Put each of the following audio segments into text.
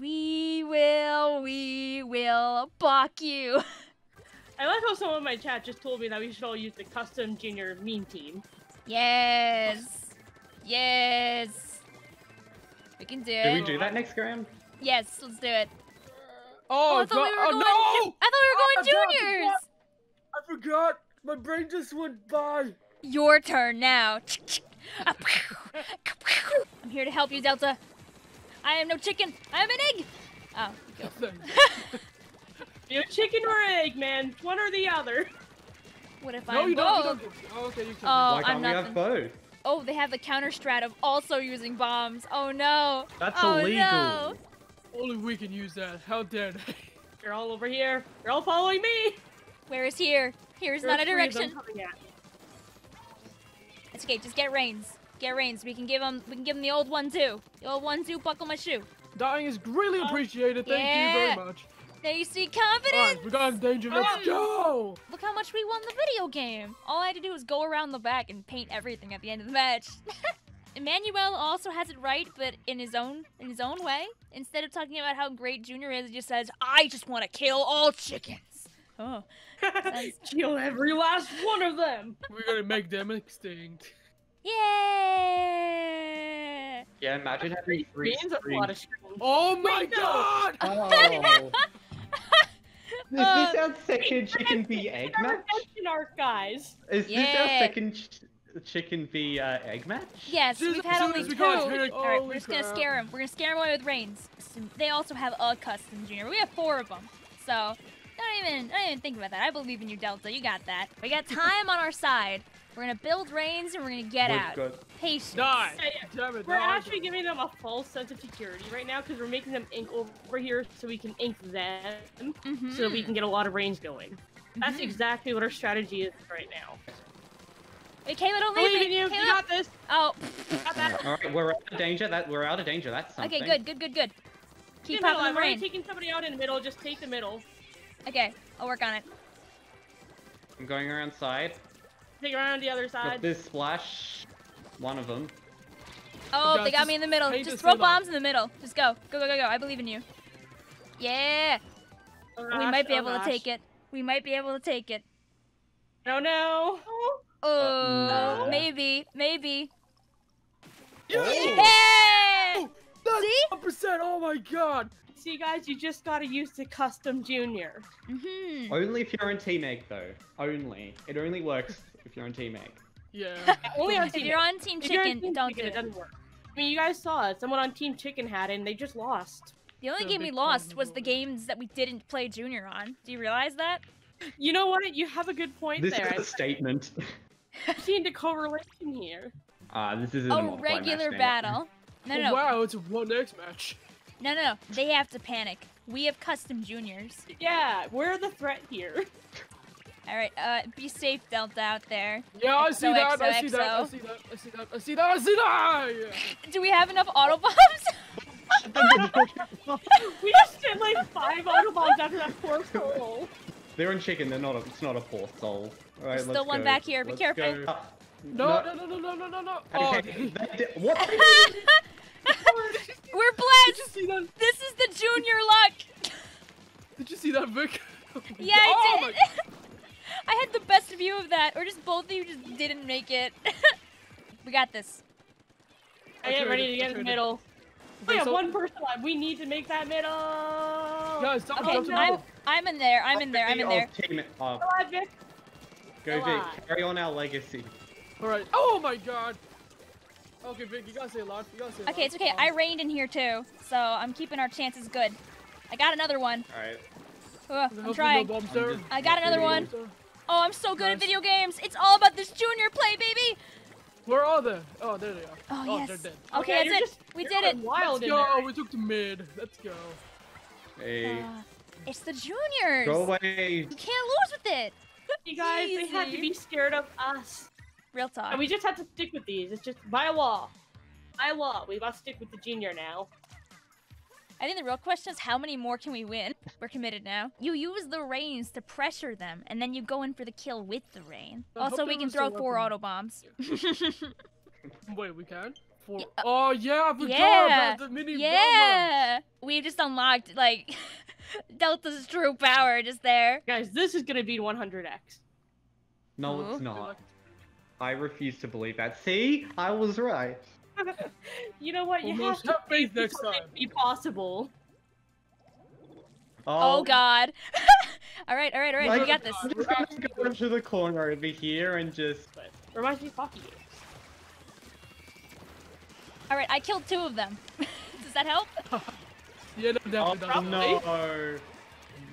We will, we will balk you. I like how someone in my chat just told me that we should all use the custom junior meme team. Yes. Yes. We can do it. Do we do that next round? Yes, let's do it. Oh, Oh, I thought God. we were oh going. no! I thought we were Oh, going God, juniors. I forgot. My brain just went by. Your turn now. I'm here to help you, Delta. I am no chicken. I am an egg. Oh, go. You know, chicken or egg, man. One or the other. What if no, I'm you don't. You don't. Oh, okay, you can. Oh, Why can't I'm we nothing. have both? Oh, they have the counter strat of also using bombs. Oh no. That's oh, illegal. No. Only we can use that. How dare they? You're all over here. You're all following me. Where is here? Here's There not a three of them direction. coming. It's okay. Just get rains. Get rains. We can give them. We can give them the old one too. The old one too. Buckle my shoe. Dying is greatly Oh, appreciated. Thank yeah. you very much. There you see Alright, confidence. we got in danger. Let's Oh. go. Look how much we won the video game. All I had to do was go around the back and paint everything at the end of the match. Emmanuel also has it right, but in his own in his own way. Instead of talking about how great Junior is, he just says, "I just want to kill all chickens." Oh, Sounds- Kill every last one of them. We're gonna make them extinct. Yeah! Yeah, imagine having three Means a lot of screens. screens. Oh my Wait, no. Oh. god! Is Uh, this our second chicken v egg match? Intervention arc, guys. Is this our second ch chicken v uh, egg match? Yes, we've had soon only as we two. got here, All right, we're holy just gonna scare him. We're gonna scare him away with rains. They also have a custom junior. We have four of them, so don't even don't even think about that. I believe in you, Delta. You got that. We got time on our side. We're gonna build rains and we're gonna get We've out. got- Patience. Die! Yeah, Damn it, We're die. actually giving them a false sense of security right now because we're making them ink over here so we can ink them Mhm. so we can get a lot of range going. That's Mhm. exactly what our strategy is right now. Wait, Kayla, don't leave Believe me. you. You got this. Oh. Got that. All right, we're out of danger. That we're out of danger. That's something. okay, good, good, good, good. In Keep the middle. I'm the already taking somebody out in the middle. Just take the middle. Okay, I'll work on it. I'm going around side. Take around the other Got side. this splash. One of them. Oh, guys, they got me in the middle. Just throw bombs in the middle. Just go. Go, go, go, go. I believe in you. Yeah. Oh, we might be oh, able to take it. We might be able to take it. No, no. Oh, no. maybe, maybe. Yeah! Hey! That's See? 1%! Oh my god! See, guys, you just gotta use the custom junior. Mm-hmm. Only if you're on team egg though. Only. It only works if you're on team egg. Yeah. Only on If team. you're on Team if you're on Chicken, Team don't Chicken, do it it. doesn't work. I mean, you guys saw it. Someone on Team Chicken had it, and they just lost. The only The game we lost was the games that we didn't play Junior on. Do you realize that? You know what? You have a good point This there. is a statement. I'm seeing the correlation here. Ah, this isn't a Oh, regular match, battle. No, Oh, no, no, Wow, it's a 1x match. no, no, no. They have to panic. We have custom juniors. Yeah, we're the threat here. All right, uh, be safe, Delta out there. Yeah, I see XO, that, I see that, I see that, I see that, I see that, I see that! Yeah. Do we have enough auto bombs? We just did like five autobombs after that poor soul. They're on chicken. They're not. A, it's not a fourth soul. All right, There's still one go. back here, be Let's careful. go. No, no, no, no, no, no, no, no. Oh, Okay, did they did- what? We're you blessed. see that? This is the junior luck. Did you see that, Vic? Yeah, oh I my did. I had the best view of that, or just both of you just didn't make it. we got this. I get ready to get in the middle. Okay, We have one person left. We need to make that middle. Guys, stop, Okay, stop, I'm. I'm in there. I'm in there. I'm in there. Team, uh, Come on, Vic. go Vic. Carry on our legacy. Alright. Oh my god. Okay, Vic, you gotta say a lot. You gotta say Okay, it's okay. I reigned in here too, so I'm keeping our chances good. I got another one. All right. Ugh, hopefully I'm trying. bombs I'm I got another one. Bombs there. Oh, I'm so good at video games. It's all about this junior play, baby. Where are they? Oh, there they are. Oh, yes. they're dead. Okay, Okay, that's it. just- we did it. Wild Let's in go. there. We took the mid. Let's go. Hey, Uh, it's the juniors. go away. You can't lose with it. You guys, they had to be scared of us. Real talk. And we just have to stick with these. It's just by law. By law, we must stick with the junior now. I think the real question is how many more can we win? We're committed now. You use the rains to pressure them, and then you go in for the kill with the rain. I Also, we can throw four weapon. auto bombs. Wait, we can? For Yeah, uh, oh yeah, I forgot yeah, about the mini Velma. Yeah, we just unlocked like Delta's true power just there. Guys, this is gonna be 100x. No, Huh? it's not. I refuse to believe that. See, I was right. you know what? You Almost have have to faith make next something time. be possible. Oh, oh God. all right, all right, all right. we got this. I'm just gonna go into the corner over here and just. But reminds me of hockey games. All right, I killed two of them. Does that help? Yeah, no, Oh definitely doesn't. no!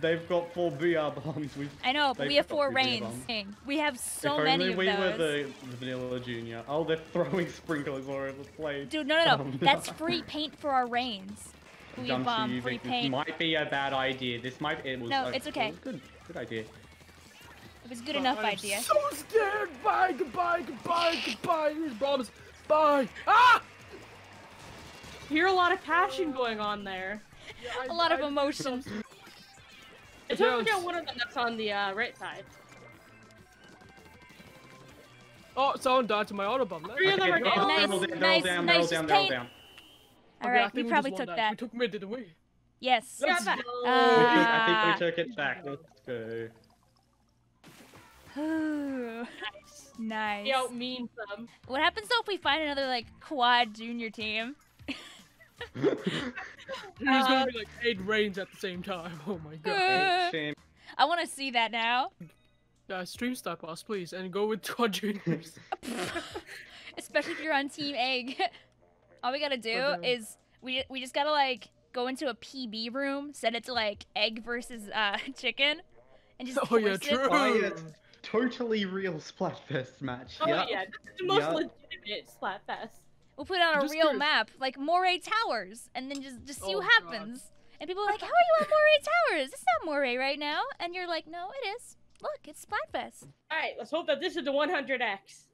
They've got four VR bombs. We've I know, but we have four the video reigns. We have so if many only of we those. were the, the Vanilla Junior. Oh, they're throwing sprinklers all over the place. Dude, no, no, no. Um, That's free paint for our rains. We Dumb have to um, free Vic, This paint. might be a bad idea. This might. It was. No, a- it's okay. was good. Good idea. It was a good enough I'm idea. So scared. Bye, goodbye, goodbye, goodbye. Here's bombs. Bye. Ah! Hear a lot of passion going on there. Yeah, A I- lot of I- emotions. It's Yeah, only got one of them that's on the uh, right side. Oh, someone died to my auto bomb. Three of them are Okay, down. Nice, barrel down, nice, down, nice, barrel just down, down. All Okay, I right, we think probably just won took We that. took mid, didn't we? Yes. Let's that- go. We took- I think we took it back. Let's go. Ooh, nice. He out means them. What happens though if we find another like quad junior team? There's Uh, gonna be like eight rains at the same time. Oh my god. Uh, Shame. I want to see that now. Guys, stream stop us, please, and go with Todd Juniors. Especially if you're on Team Egg. All we gotta do damn. is we we just gotta like go into a PB room, set it to like egg versus uh chicken, and just Oh, yeah, force it. true. Oh, yeah, it's totally real Splatfest match. Oh Yep. yeah, this is the most Yep. legitimate Splatfest. We'll put it on a real curious. map, like Moray Towers, and then just just see Oh, what God. happens. And people are like, "How are you on Moray Towers? It's not Moray right now." And you're like, "No, it is. Look, it's Splatfest." All right, let's hope that this is the 100x.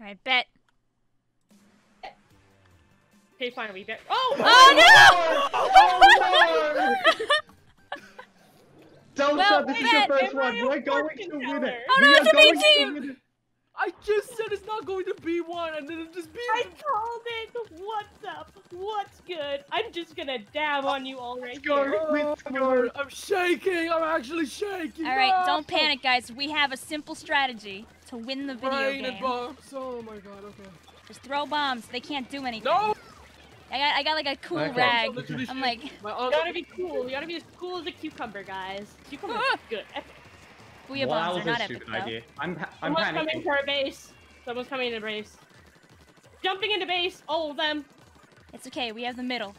All right, bet. Okay, fine, we bet. Oh! Oh no! Delta, Well, this is your first am one. I We're going to win it. Oh, no, it's are a B team. Win it. I just said it's not going to be one, and then it just be. I called it. What's up? What's good? I'm just gonna dab on you all right Let's go. here. Oh Let's my go. God, I'm shaking. I'm actually shaking. All right, No! don't panic, guys. We have a simple strategy to win the video Rain and game. bombs. Oh my god. Okay. Just throw bombs. They can't do anything. No. I got I got like a cool Okay. rag. I'm like, My You gotta be cool. You gotta be as cool as a cucumber, guys. Cucumber's Ah. good. Epic. booyah Well, bombs that are was not a epic stupid though. idea. I'm, pa- I'm Someone's coming panicking. to our base. Someone's coming into base. Jumping into base. All of them. It's okay. We have the middle.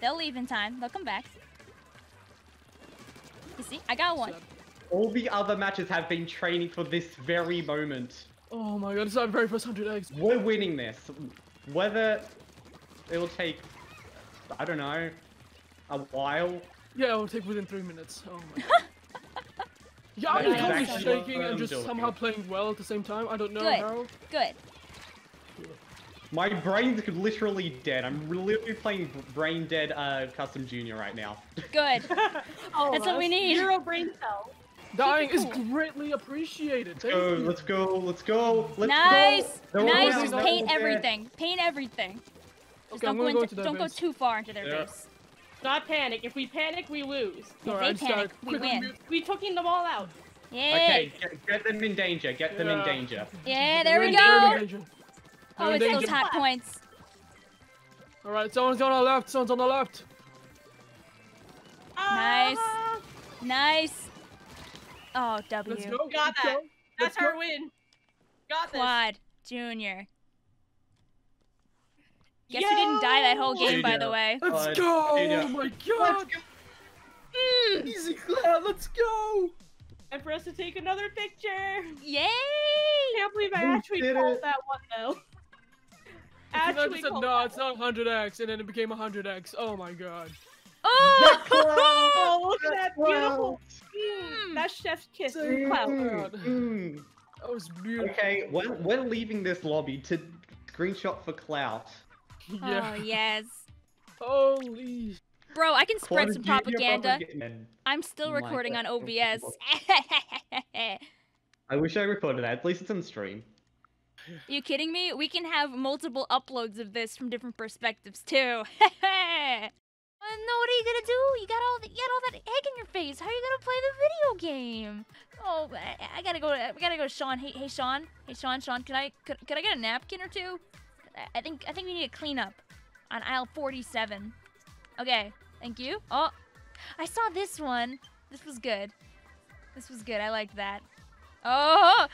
They'll leave in time. They'll come back. You see, I got one. All the other matches have been training for this very moment. Oh my god, it's our very first hundred eggs. We're winning this. Whether it will take, I don't know, a while. Yeah, it'll take within three minutes. Oh my god. Yeah, I'm just totally that's shaking and just doing. somehow playing well at the same time. I don't know Good. how. Good. My brain's literally dead. I'm literally playing Brain Dead uh, Custom Junior right now. Good. All That's what we need. Zero brain cells. Dying is greatly appreciated. Thank Go, you. let's go, let's go, let's nice. go. They're all Nice. Just paint everything. Paint everything. Just Okay, don't go gonna go into, into don't go too far into their Yeah. base. Not panic. If we panic, we lose. If Alright, they I panic, gotta we quickly win. mute- We taking them all out. Yeah. Okay, get, get them in danger, get them in danger. Yeah, there We're we go. we're in. Oh, it's those hot points. Alright, someone's on our left, someone's on the left. Nice. Ah, Nice. Oh, W. Let's go. Got let's that. go. That's Let's go. our win. Got this. Quad. Junior. Guess you didn't die that whole game, by the way. Let's go! Oh my god! Mm. Easy Claire, let's go! And for us to take another picture. Yay! can't believe I We actually did called it. that one though. Actually said, called no, it's not 100x, and then it became 100x. Oh my god. Oh! Oh, look at that Wow. beautiful. Mm. Mm, that's chef's kiss. Say- Wow. Mm, mm. That was beautiful. Okay, we're, we're leaving this lobby to screenshot for clout. Yeah. Oh, yes. Holy. Bro, I can spread some propaganda. propaganda. I'm still Oh my recording on OBS. I wish I recorded that. At least it's on stream. Are you kidding me? We can have multiple uploads of this from different perspectives too. Uh, no, what are you gonna do? You got all the, you got all that egg in your face. How are you gonna play the video game? Oh, I, I gotta go. We gotta go, to Sean. Hey, hey, Sean. Hey, Sean. Sean, can I could, could I get a napkin or two? I- think I think we need a cleanup on aisle 47. Okay, thank you. Oh, I saw this one. This was good. This was good. I liked that. Oh,